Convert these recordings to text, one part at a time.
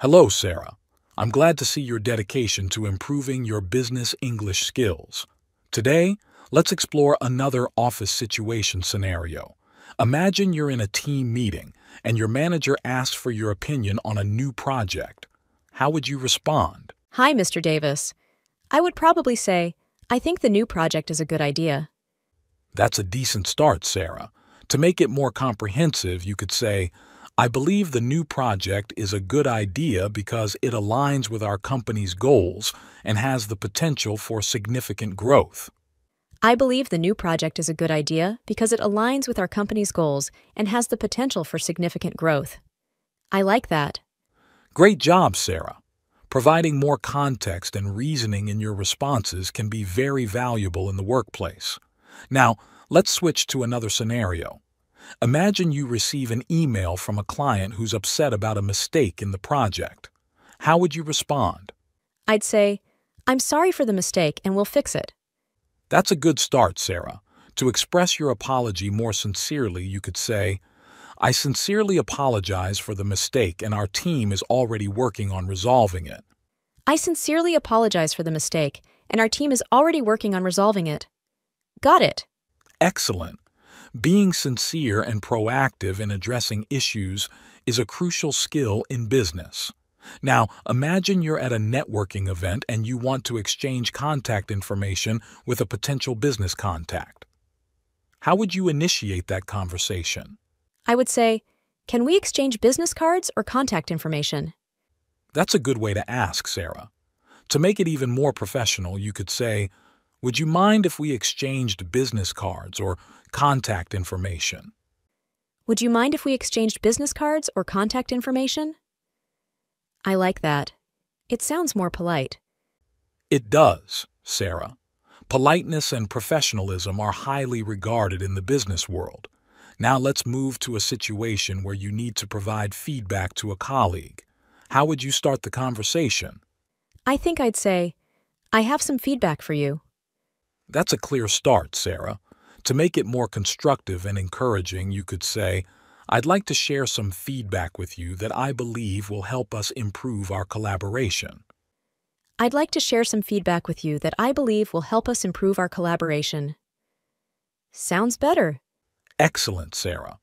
Hello, Sarah. I'm glad to see your dedication to improving your business English skills. Today, let's explore another office situation scenario. Imagine you're in a team meeting and your manager asks for your opinion on a new project. How would you respond? Hi, Mr. Davis. I would probably say, I think the new project is a good idea. That's a decent start, Sarah. To make it more comprehensive, you could say, I believe the new project is a good idea because it aligns with our company's goals and has the potential for significant growth. I believe the new project is a good idea because it aligns with our company's goals and has the potential for significant growth. I like that. Great job, Sarah. Providing more context and reasoning in your responses can be very valuable in the workplace. Now, let's switch to another scenario. Imagine you receive an email from a client who's upset about a mistake in the project. How would you respond? I'd say, I'm sorry for the mistake and we'll fix it. That's a good start, Sarah. To express your apology more sincerely, you could say, I sincerely apologize for the mistake and our team is already working on resolving it. I sincerely apologize for the mistake and our team is already working on resolving it. Got it. Excellent. Being sincere and proactive in addressing issues is a crucial skill in business. Now, imagine you're at a networking event and you want to exchange contact information with a potential business contact. How would you initiate that conversation? I would say, Can we exchange business cards or contact information? That's a good way to ask, Sarah. To make it even more professional, you could say, Would you mind if we exchanged business cards or contact information? Would you mind if we exchanged business cards or contact information? I like that. It sounds more polite. It does, Sarah. Politeness and professionalism are highly regarded in the business world. Now let's move to a situation where you need to provide feedback to a colleague. How would you start the conversation? I think I'd say, I have some feedback for you. That's a clear start, Sarah. To make it more constructive and encouraging, you could say, I'd like to share some feedback with you that I believe will help us improve our collaboration. I'd like to share some feedback with you that I believe will help us improve our collaboration. Sounds better. Excellent, Sarah.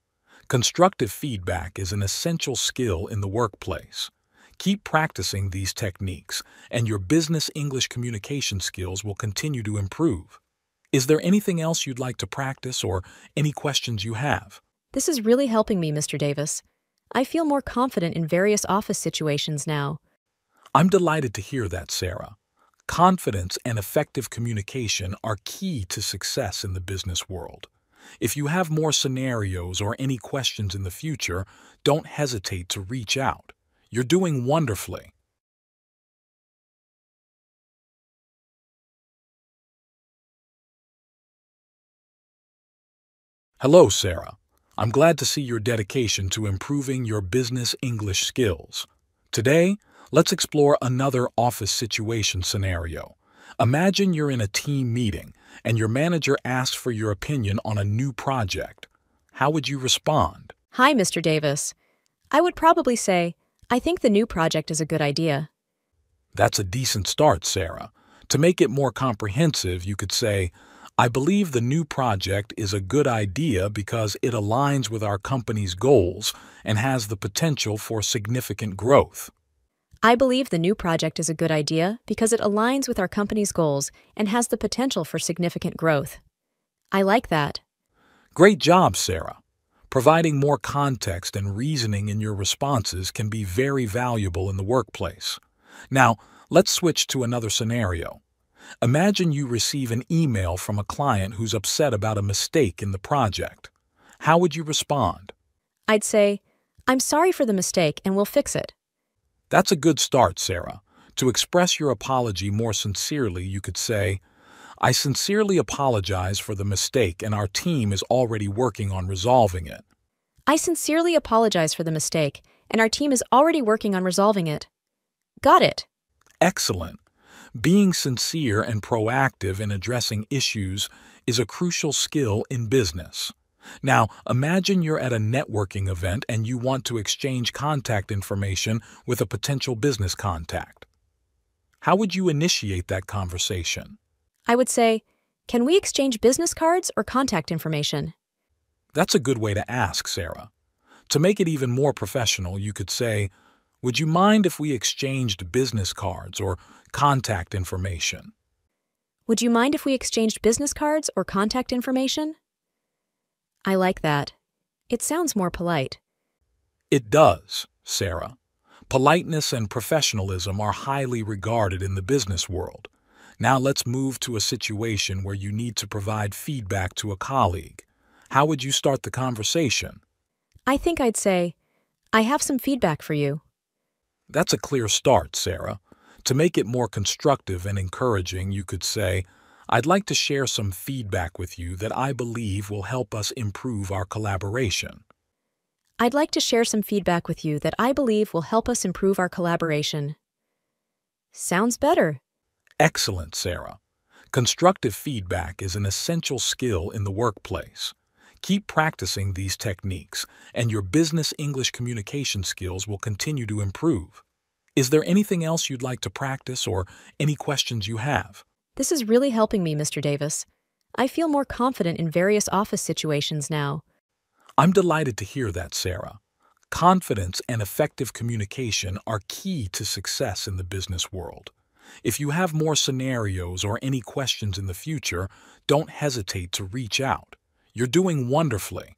Constructive feedback is an essential skill in the workplace. Keep practicing these techniques, and your business English communication skills will continue to improve. Is there anything else you'd like to practice or any questions you have? This is really helping me, Mr. Davis. I feel more confident in various office situations now. I'm delighted to hear that, Sarah. Confidence and effective communication are key to success in the business world. If you have more scenarios or any questions in the future, don't hesitate to reach out. You're doing wonderfully. Hello, Sarah. I'm glad to see your dedication to improving your business English skills. Today, let's explore another office situation scenario. Imagine you're in a team meeting and your manager asks for your opinion on a new project. How would you respond? Hi, Mr. Davis. I would probably say, I think the new project is a good idea. That's a decent start, Sarah. To make it more comprehensive, you could say, I believe the new project is a good idea because it aligns with our company's goals and has the potential for significant growth. I believe the new project is a good idea because it aligns with our company's goals and has the potential for significant growth. I like that. Great job, Sarah. Providing more context and reasoning in your responses can be very valuable in the workplace. Now, let's switch to another scenario. Imagine you receive an email from a client who's upset about a mistake in the project. How would you respond? I'd say, I'm sorry for the mistake and we'll fix it. That's a good start, Sarah. To express your apology more sincerely, you could say, I sincerely apologize for the mistake and our team is already working on resolving it. I sincerely apologize for the mistake and our team is already working on resolving it. Got it. Excellent. Being sincere and proactive in addressing issues is a crucial skill in business. Now, imagine you're at a networking event and you want to exchange contact information with a potential business contact. How would you initiate that conversation? I would say, Can we exchange business cards or contact information? That's a good way to ask, Sarah. To make it even more professional, you could say, Would you mind if we exchanged business cards or contact information? Would you mind if we exchanged business cards or contact information? I like that. It sounds more polite. It does, Sarah. Politeness and professionalism are highly regarded in the business world. Now let's move to a situation where you need to provide feedback to a colleague. How would you start the conversation? I think I'd say, I have some feedback for you. That's a clear start, Sarah. To make it more constructive and encouraging, you could say, I'd like to share some feedback with you that I believe will help us improve our collaboration. I'd like to share some feedback with you that I believe will help us improve our collaboration. Sounds better. Excellent, Sarah. Constructive feedback is an essential skill in the workplace. Keep practicing these techniques, and your business English communication skills will continue to improve. Is there anything else you'd like to practice or any questions you have? This is really helping me, Mr. Davis. I feel more confident in various office situations now. I'm delighted to hear that, Sarah. Confidence and effective communication are key to success in the business world. If you have more scenarios or any questions in the future, don't hesitate to reach out. You're doing wonderfully.